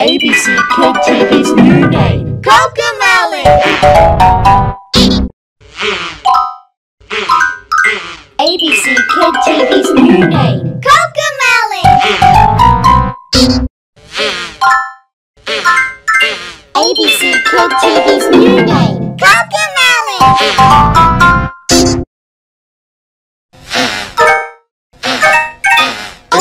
ABC Kid TV's new name: Cocomelon! ABC Kid TV's new name: Cocomelon! ABC Kid TV's new!